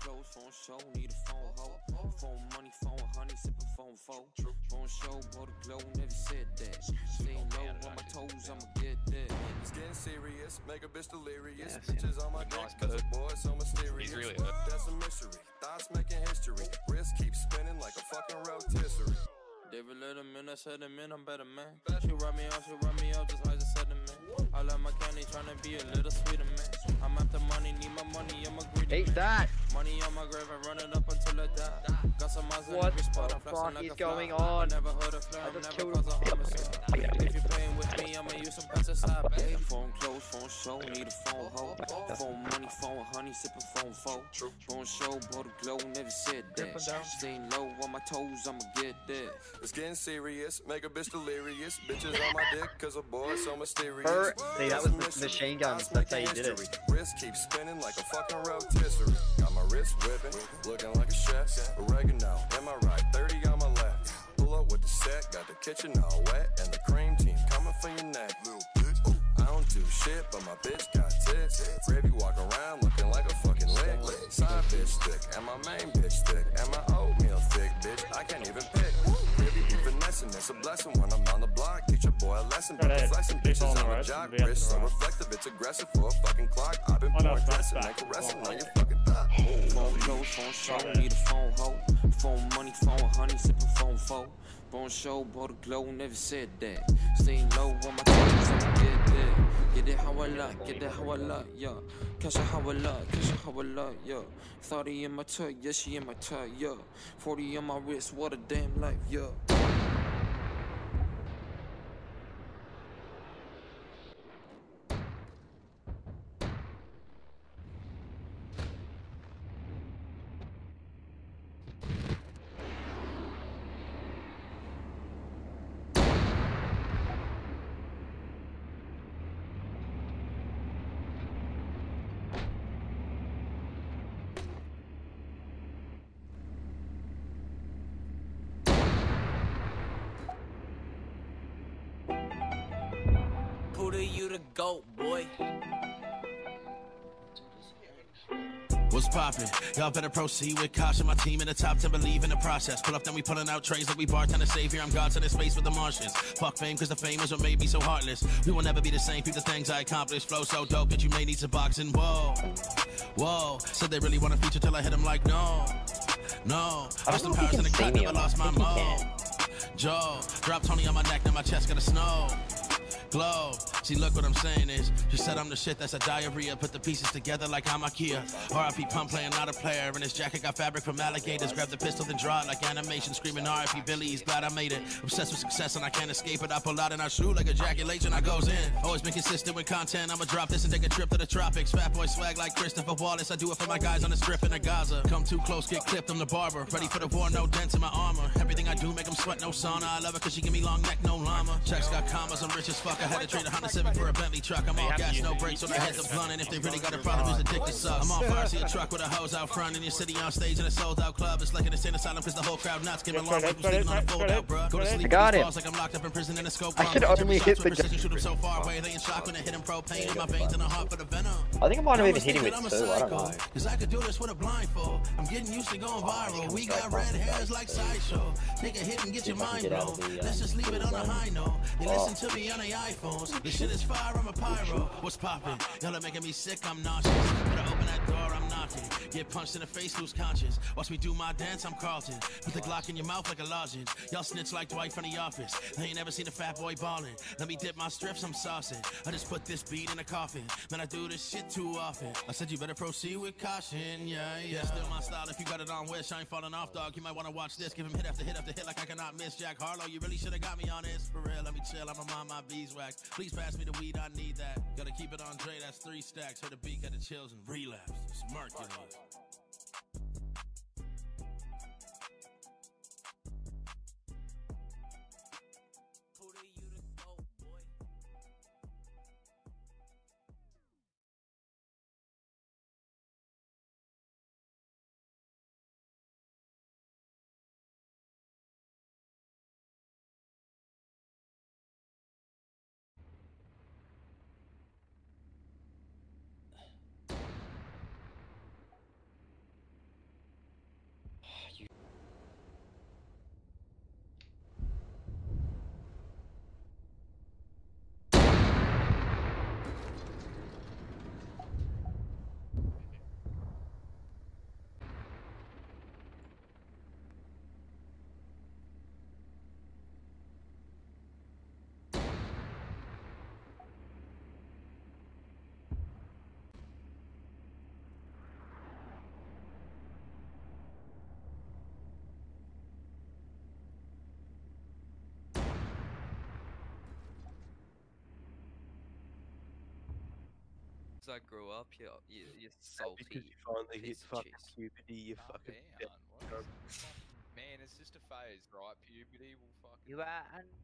clothes, phone show, need a phone hoe. Phone money, phone honey, sipping phone foe. Phone show, bought a glow, never said that. Staying low on my toes, I'ma get that. It's getting serious, make a bitch delirious. Yeah, Bitches on my dick, Nice cause the hood. boy so mysterious. He's really hood. That's a mystery. Thoughts making history. Wrist keeps spinning like a fucking rotisserie. David Letterman, I said him in, I'm better man. She run me out, she run me out, just like I said to man. I love my candy, tryna be a little sweeter man. I'm after money, need my money, I'm a greedy Hate man. that. Money on my grave, I run it up until I die. Got some eyes in What every spot, the I'm flexing fuck like is a fly. going I on? never heard of flare, I just never killed cause a homicide. If you playing with me, I'ma use some pesticide, babe. Phone close, phone show, need a phone hoe. Phone money, phone honey, sipping phone foe. Phone show, bought a glow, never said that. Staying low on my toes, I'ma get that. It's getting serious, make a bitch delirious. Bitches on my dick, cause a boy so mysterious. Her- see, that was the machine guns, that's how you did it. Wrist keeps spinning like a fucking rotisserie. Got my wrist whipping, looking like a chef. Oregano in my right, 30 on my left. Pull up with the set, got the kitchen all wet, and the cream team coming for your neck. Little bitch. I don't do shit, but my bitch got tits. Gravy walk around looking like a fucking lick. Side bitch thick, and my main bitch thick, and my oatmeal thick, bitch. I can't even pick. Gravy be finessing, it's a blessing boy but Right, the flexing bitches on the on jock. be on the Wrist so reflective, it's aggressive for a fucking clock. I've been oh, born dressing, and caressing on your fucking thigh. Phone close, phone show, need a phone hoe. Phone money, phone honey, sipping phone foe. Phone show, bought a glow, never said that. Staying low on my toes, I'ma get that. Get it how I like, get it how I like, yeah. Cash it how I like, cash it how I like, yeah. 30 in my tuck, yeah, she in my tuck, yeah. 40 on my wrist, what a damn life, yeah. Buddha, you the goat, boy. What's poppin'? Y'all better proceed with caution. My team in the top 10 believe in the process. Pull up, then we pullin' out trays like we bartender savior. I'm God's in the space with the Martians. Fuck fame, cause the fame is what made me so heartless. We will never be the same. People, the things I accomplished. Flow so dope that you may need some boxing. Whoa, whoa. Said they really want a feature till I hit them like no, no. I Lost don't them know if powers in the can see cut, never lost my think mo. Joe, drop Tony on my neck, now my chest got a snow. Glow, see, look what I'm saying is, she said I'm the shit that's a diarrhea. Put the pieces together like I'm Ikea. RIP pump playing, not a player. And his jacket got fabric from alligators. Grab the pistol, then draw it like animation. Screaming RIP Billy, he's glad I made it. Obsessed with success and I can't escape it. I pull out and I shoot like ejaculation. I goes in. Always been consistent with content. I'ma drop this and take a trip to the tropics. Fat boy swag like Christopher Wallace. I do it for my guys on the strip in the Gaza. Come too close, get clipped. I'm the barber. Ready for the war, no dents in my armor. Everything I do make them sweat, no sauna. I love it cause she give me long neck, no llama. Checks got commas, I'm rich as fuck. I had to trade a Honda Civic for a Bentley truck. I'm all gas, no brakes, so the heads are blunt. And if they really got a problem, who's the dick that sucks? I'm on fire, see a truck with a hose out front. In your city on stage in a sold out club. It's like an insane asylum cause the whole crowd nuts. Give long people sleeping on a fold out, bruh. Go to sleep I got him. like I'm locked up in prison in a scope. I should only hit the gun. shoot 'em so far away, they in shock when I hit 'em propane in my veins and a heart for the venom. I think I might have even I'ma hit him stick with it, I'm two. I don't know. Cause I could do this with a blindfold. I'm getting used to going viral. We got red hairs like sideshow. Take a hit and get your if I can mind blown. uh, Let's just leave it on a high note. You Oh. listen to me on the iPhones. This shit is fire, I'm a pyro. What's poppin'? Y'all are making me sick, I'm nauseous. Get punched in the face, lose conscience. Watch me do my dance, I'm Carlton. Put the Glock in your mouth like a lozenge. Y'all snitch like Dwight from the office. I ain't never seen a fat boy ballin'. Let me dip my strips, I'm saucing. I just put this beat in a coffin. Man, I do this shit too often. I said you better proceed with caution, yeah, yeah. Still my style, if you got it on wish, I ain't falling off, dog. You might wanna watch this. Give him hit after hit after hit like I cannot miss. Jack Harlow, you really should've got me on this. For real, let me chill, I'ma mind my beeswax. Please pass me the weed, I need that. Gotta keep it on Dre, that's three stacks. Heard the beat, got the chills and relapse. It's. Buddha, once I grow up, you you you Because salty. you finally hit fucking cheese. puberty, you Calm fucking. down. What is it? Man, it's just a phase, right? Puberty will fucking. You are un-